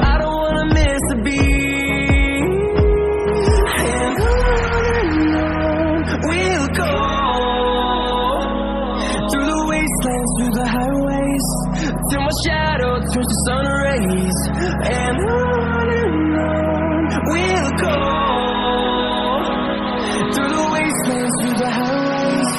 I don't wanna miss a beat. And on and on we'll go through the wastelands, through the highways, till my shadow turns to sun rays. And on and on we'll go through the wastelands, through the highways.